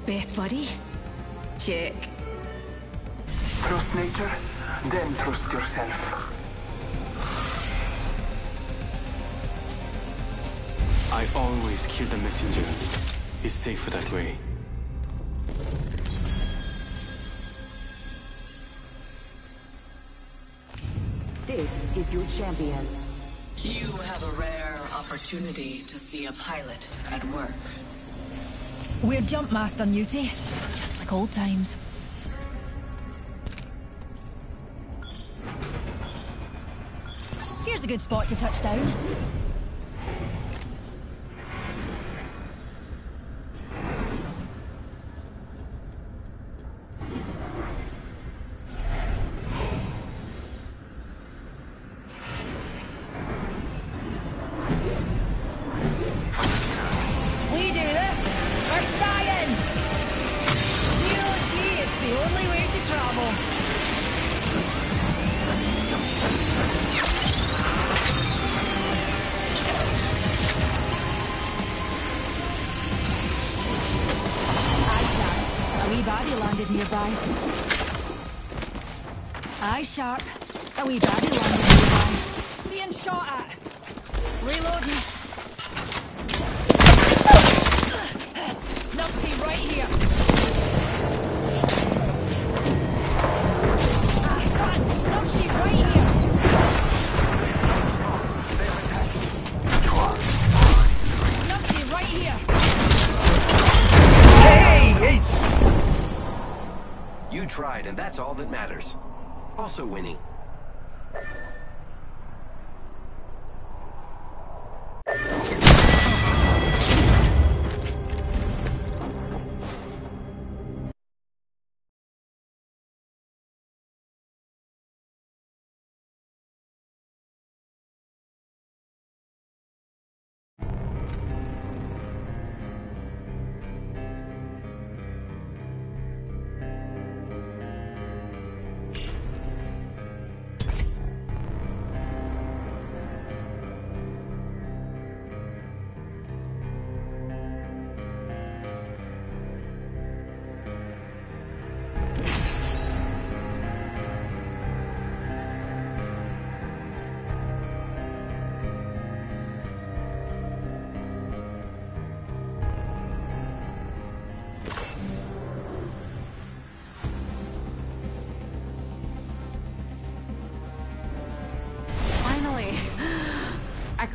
Best buddy? Check. Trust nature, then trust yourself. I always kill the messenger. It's safer that way. This is your champion. You have a rare opportunity to see a pilot at work. We're Jumpmaster Newty, just like old times. Here's a good spot to touch down. Sharp. A wee baddie landed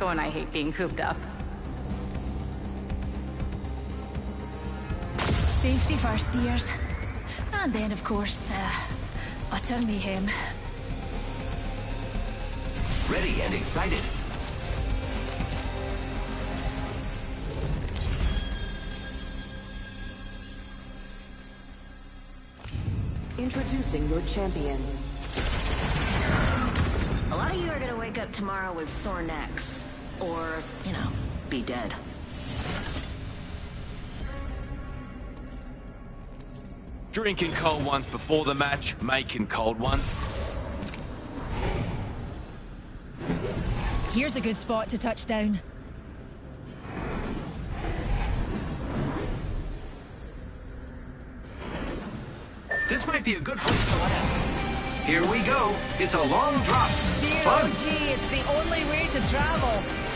Echo and I hate being cooped up. Safety first, dears. And then, of course, uh, utter mayhem. Ready and excited. Introducing your champion. A lot of you are gonna wake up tomorrow with sore necks. Or, you know, be dead. Drinking cold ones before the match, making cold ones. Here's a good spot to touch down. This might be a good place to land. Here we go. It's a long drop. Zero Fun. G, it's the only way to travel.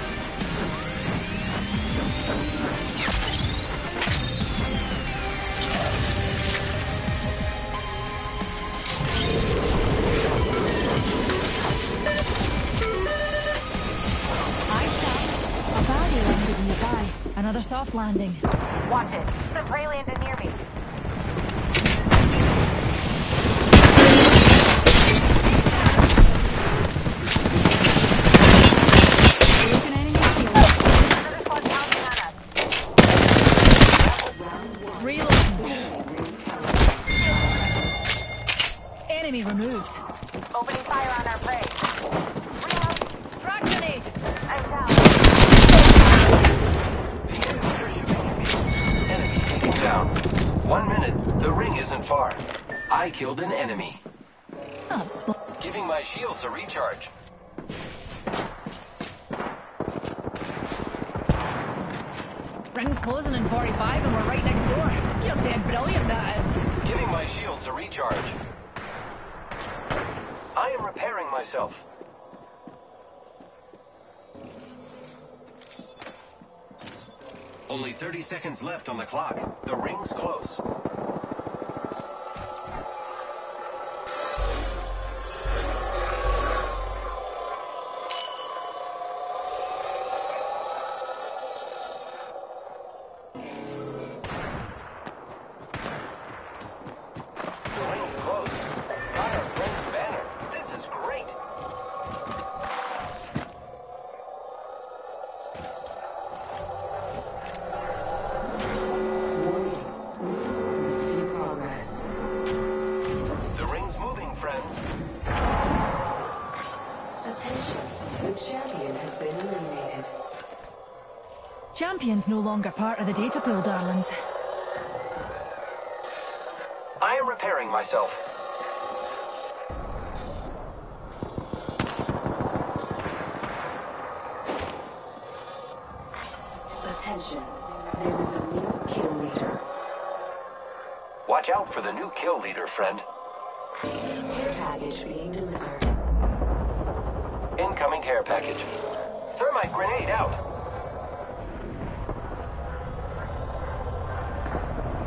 Another soft landing. Watch it. Some prey landed near me. Isn't far. I killed an enemy. Oh. Giving my shields a recharge. Ring's closing in 45 and we're right next door. You're dead brilliant, that is. Giving my shields a recharge. I am repairing myself. Only 30 seconds left on the clock. The ring's close. Champion's no longer part of the data pool, darlings. I am repairing myself. Attention. There is a new kill leader. Watch out for the new kill leader, friend. Care package being delivered. Incoming care package. Thermite grenade out.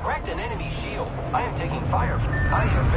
Cracked an enemy shield. I am taking fire. I have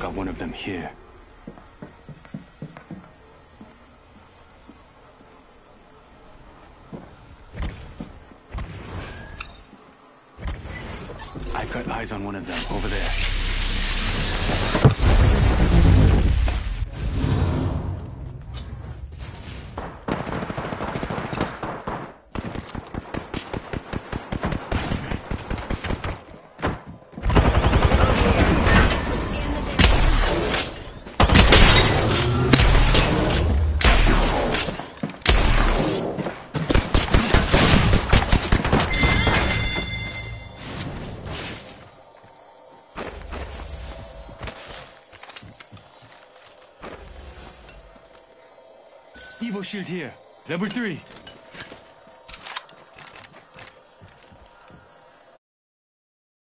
got one of them here. I've got eyes on one of them over there. Shield here. Level 3.